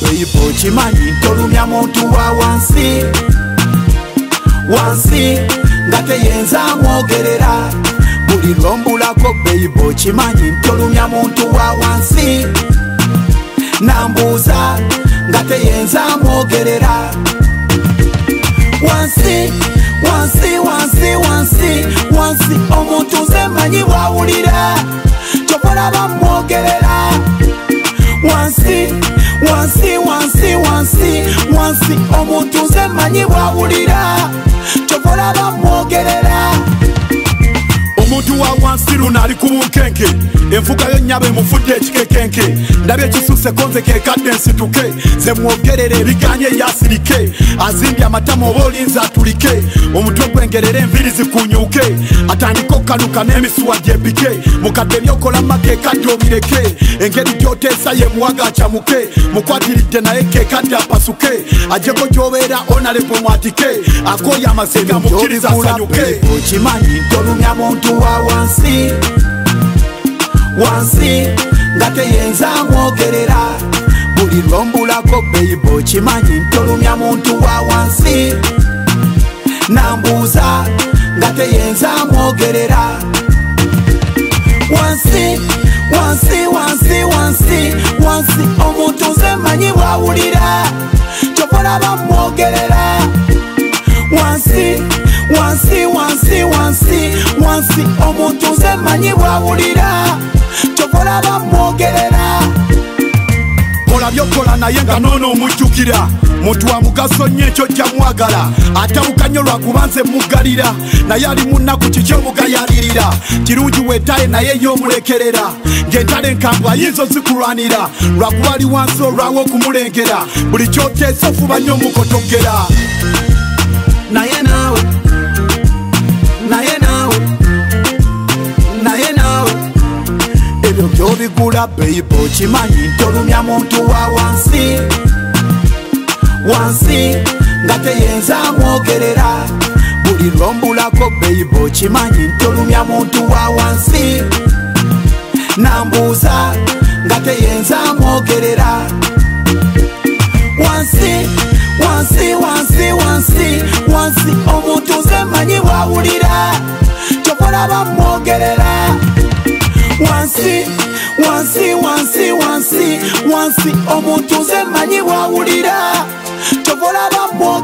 bebo kimanyi tolumya muntu wa wansi wansi nga teyenza mwogerera buli lwombulako bebo kimanyi tolumya muntu wa wansi nambuuza nga teyenza mwogerera wansi wansi wansi wansi wansi omuntu nze manyi bwawulira kyokolaba mwogerera nze mmanyi bwawulira kyokola bamwogerera omuntu wa wansi luno ali ku bunkenke enfuga yonnyaba emufudde ekikekenke ndaba ekisuse konze kekadde nsituke ze mwogerera ebiganya eyasirike azimbye amatama oba olinza atulike omutwe gwengerera enviri zikunyuke atandika okkaluka n'emisuwa gyempike mukadde ebyokola makekadde obireke engeri gyoteesa ye muwaga akyamuke mukwatiridde naye kekadde apasuke ajeko gyobeera onalepo mwatike akoyo amasega mukkiriza asanyuke okimanyi tolumya muntu wa wansi wansi nga teyenza mwogerera buli lwombulako beibo kimanyi ntolumya muntu wa wansi nambuuza nga teyenza mwogerera wansi wansi wansi wansi wansi omuntu nze mmanyi bwawulira kyokolaba mwogerera wansi bamanyi bwawulira kyokola bamwogerera kola byokola naye nga noona omujjukira muntu wa mugaso nnyo ekyo jjamwagala atabukanyo lwakuba nze muggalira naye ali munnaku kikyomugayalirira kirungi wetale naye yoomulekerera ng'entale enkambwe ayinza zikulwanira lwakuba ali wansi olwawo okumulengera buli kyoteesa ofuba nnyo omukotogera naye naawe bebo kimanyi tolumya muntu wa wansi wansi nga teyenza mwogerera buli lwombulako beibo kimanyi tolumya muntu wa wansi nambuuza nga teyenza mwogerera wansi wansi wansi wansi wansi omuntu nze manyi wawulira kyokolaba mwogerera wansi wansi wansi wansi omuntu nze mmanyi bwawulira tobolabamu